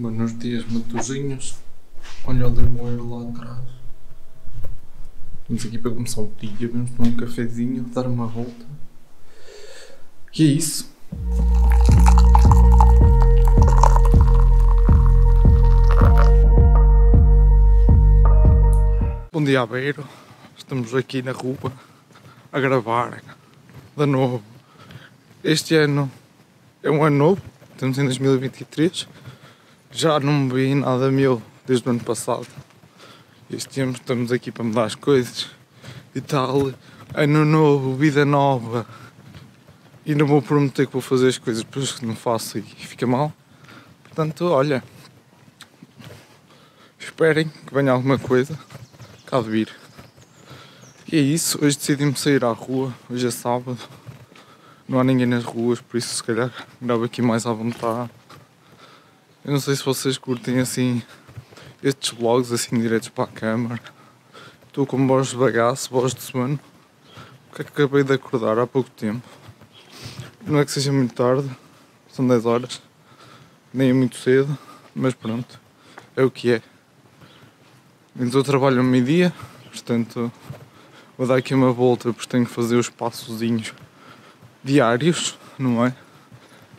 Buenos dias, matozinhos. Olha o limoeiro lá atrás. Estamos aqui para começar o dia, vamos tomar um cafezinho, dar uma volta. E é isso. Bom dia, Aveiro. Estamos aqui na rua a gravar de novo. Este ano é um ano novo, estamos em 2023. Já não vi nada meu desde o ano passado. Este ano estamos aqui para mudar as coisas e tal. Ano novo, vida nova. E não vou prometer que vou fazer as coisas depois não faço e fica mal. Portanto, olha. Esperem que venha alguma coisa. Cá de vir. E é isso. Hoje decidi-me sair à rua. Hoje é sábado. Não há ninguém nas ruas, por isso se calhar gravo aqui mais à vontade. Eu não sei se vocês curtem assim estes vlogs assim diretos para a câmara. Estou com voz de bagaço, voz de sono. Porque acabei de acordar há pouco tempo. Não é que seja muito tarde, são 10 horas, nem é muito cedo, mas pronto, é o que é. Então eu trabalho ao meio-dia, portanto vou dar aqui uma volta porque tenho que fazer os passozinhos diários, não é?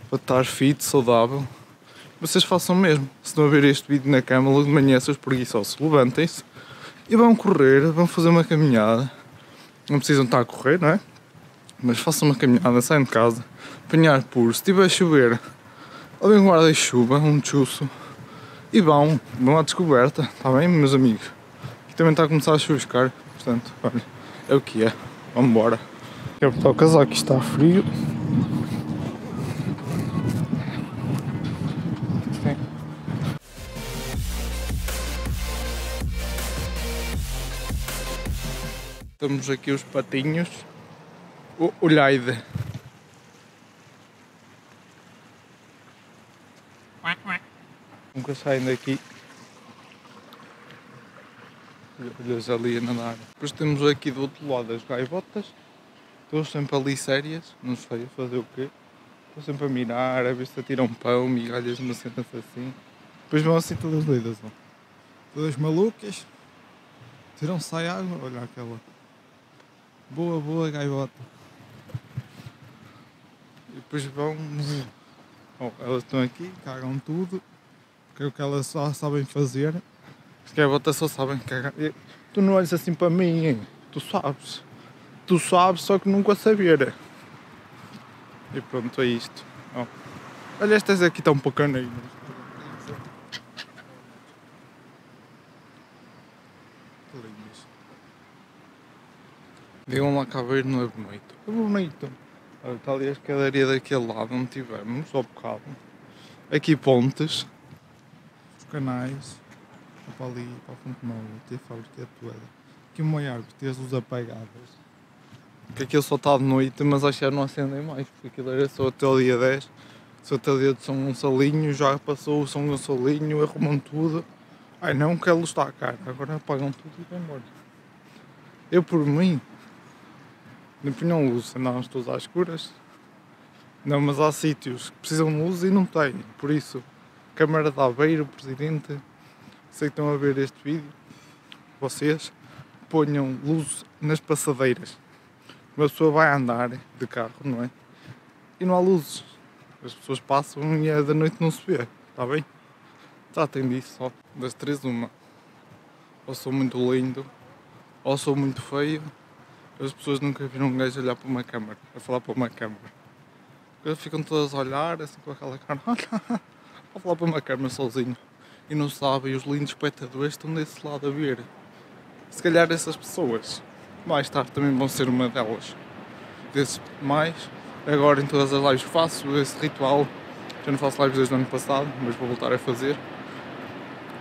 Para estar fit, saudável. Vocês façam mesmo. Se não ver este vídeo na cama, logo de manhã, seus preguiçosos, levantem-se e vão correr, vão fazer uma caminhada. Não precisam estar a correr, não é? Mas façam uma caminhada, saiam de casa, apanhar por, se estiver a chover, levem um guarda-chuva, um tchuço e vão, vão à descoberta, está bem, meus amigos? E também está a começar a chuviscar, portanto, olha, é o que é. Vamos embora. Quero botar o casaco, está frio. Temos aqui os patinhos. O, o Leide. Nunca saem daqui. Olhas ali a nadar. Depois temos aqui do outro lado as gaivotas. Estou sempre ali sérias, não sei fazer o quê. Estou sempre a mirar, a ver se tiram pão, migalhas, uma cena assim. Depois vão assim todas doidas. Todas malucas. Tiram sai água, olha aquela. Boa, boa gaivota. E depois vão. Bom, elas estão aqui, cagam tudo. Que é o que elas só sabem fazer. As gaivotas só sabem cagar. Tu não olhas assim para mim, hein? tu sabes. Tu sabes, só que nunca saber. E pronto, é isto. Ó. Olha, estas aqui estão um pouco caneiras. Que lindas. Digam lá cá ver, não é bonito. É bonito. Está ali a escadaria daquele lado onde tivemos, ao bocado. Aqui pontes. Os canais. Para ali, para a Fonte Nova, tem a fábrica toda. Aqui uma árvore, tem as luzes apagadas. Que aquilo só está de noite, mas acho que não acendem mais, porque aquilo era só até o dia 10. Só até o dia de São Gonçalinho, já passou o São Gonçalinho, arrumam tudo. Ai não, que a luz está cara, agora apagam tudo e vão embora. Eu por mim, não luz, andávamos todos às escuras. Não, mas há sítios que precisam de luz e não têm, por isso, Câmara de Aveiro, Presidente, sei que estão a ver este vídeo, vocês ponham luz nas passadeiras. Uma pessoa vai andar de carro, não é? E não há luzes. As pessoas passam e é da noite não se vê, está bem? Tratem disso só. Das três, uma. Ou sou muito lindo, ou sou muito feio. As pessoas nunca viram um gajo olhar para uma câmara, a falar para uma câmara. Ficam todas a olhar, assim com aquela cara, a falar para uma câmara sozinho. E não sabem, os lindos espectadores estão desse lado a ver. Se calhar essas pessoas mais tarde também vão ser uma delas. Desses mais, agora em todas as lives faço esse ritual. Já não faço lives desde o ano passado, mas vou voltar a fazer.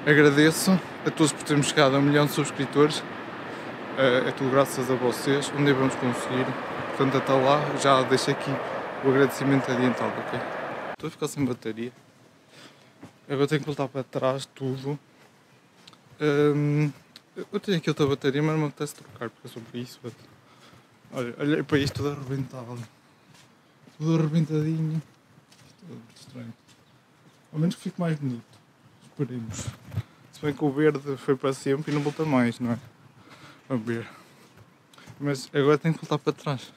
Agradeço a todos por termos chegado a um milhão de subscritores. É tudo graças a vocês. Dia vamos conseguir. Portanto, até lá, já deixo aqui o agradecimento adiantado, ok? Estou a ficar sem bateria. Agora tenho que voltar para trás tudo. Hum, eu tenho aqui outra bateria, mas não me apetece trocar porque eu sou para isso. Olha, olhei para isto tudo arrebentado. Tudo arrebentadinho. Isto é estranho. Ao menos que fique mais bonito. Esperemos. Se bem que o verde foi para sempre e não volta mais, não é? Ver. Mas agora tenho que voltar para trás.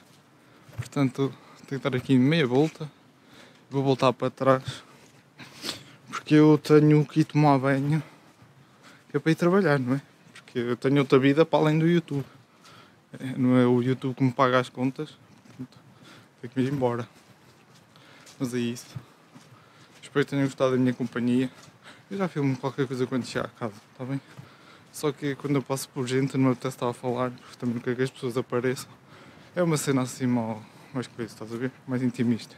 Portanto, tenho que dar aqui meia volta. Vou voltar para trás. Porque eu tenho que ir tomar banho. Que é para ir trabalhar, não é? Porque eu tenho outra vida para além do YouTube. É, Não é o YouTube que me paga as contas. Portanto, tenho que ir embora. Mas é isso. Espero que tenham gostado da minha companhia. Eu já filmo qualquer coisa quando chegar a casa, está bem? Só que quando eu passo por gente não me apetece estar a falar, porque também não quero que as pessoas apareçam. É uma cena assim mal, mais coisa, estás a ver? Mais intimista.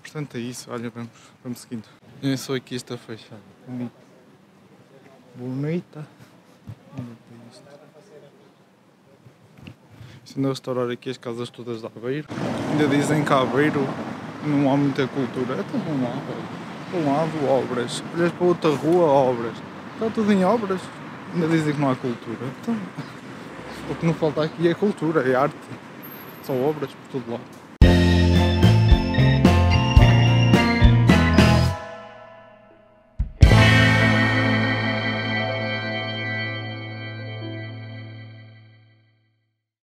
Portanto é isso, olha, vamos, vamos seguindo. Eu sou aqui esta fechada. Bonita. Bonita. Bonita anda a restaurar aqui as casas todas de Aveiro. Ainda dizem que Aveiro não há muita cultura. É tão bom lá, velho. Para um lado, obras. Olhas para outra rua, obras. Está tudo em obras. Ainda dizem que não há cultura. Então, o que não falta aqui é cultura, é arte. São obras por todo lado.